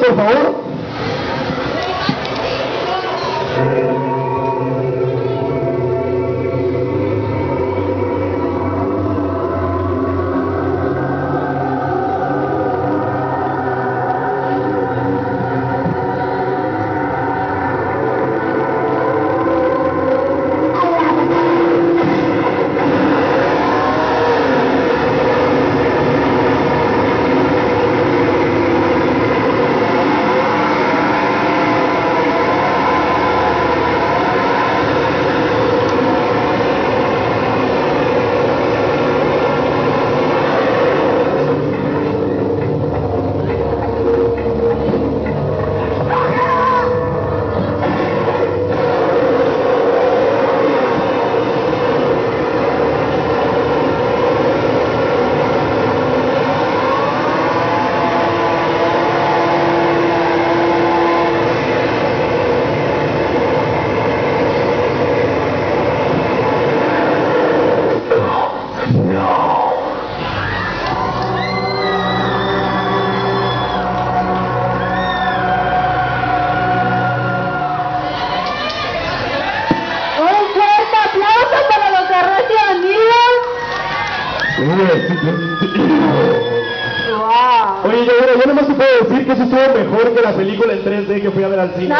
تو ہو Oye, yo, yo nomás te puedo decir que eso estuvo mejor que la película en 3D que fui a ver al cine.